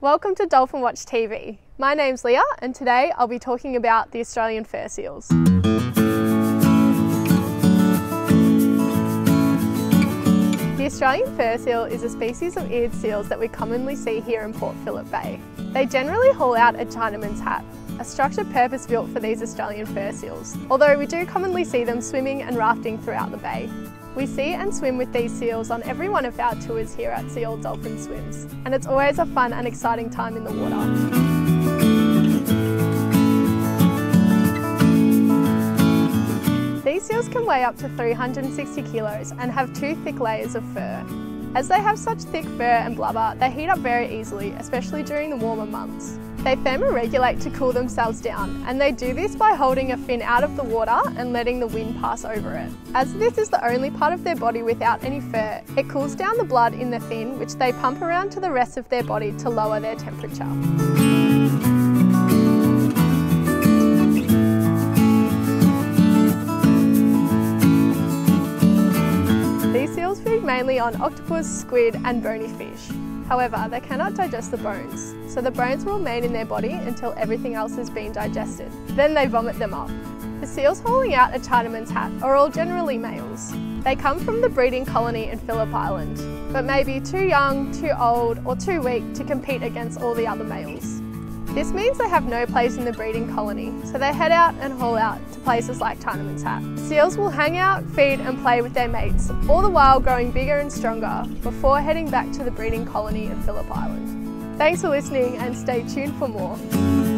Welcome to Dolphin Watch TV. My name's Leah and today I'll be talking about the Australian fur seals. The Australian fur seal is a species of eared seals that we commonly see here in Port Phillip Bay. They generally haul out a Chinaman's hat, a structure purpose built for these Australian fur seals, although we do commonly see them swimming and rafting throughout the bay. We see and swim with these seals on every one of our tours here at Sea All Dolphin Swims, and it's always a fun and exciting time in the water. These seals can weigh up to 360 kilos and have two thick layers of fur. As they have such thick fur and blubber, they heat up very easily, especially during the warmer months. They thermoregulate to cool themselves down, and they do this by holding a fin out of the water and letting the wind pass over it. As this is the only part of their body without any fur, it cools down the blood in the fin, which they pump around to the rest of their body to lower their temperature. These seals feed mainly on octopus, squid and bony fish. However, they cannot digest the bones, so the bones will remain in their body until everything else has been digested. Then they vomit them up. The seals hauling out a Chinaman's hat are all generally males. They come from the breeding colony in Phillip Island, but may be too young, too old or too weak to compete against all the other males. This means they have no place in the breeding colony, so they head out and haul out to places like Chinaman's Hat. Seals will hang out, feed and play with their mates, all the while growing bigger and stronger before heading back to the breeding colony in Phillip Island. Thanks for listening and stay tuned for more.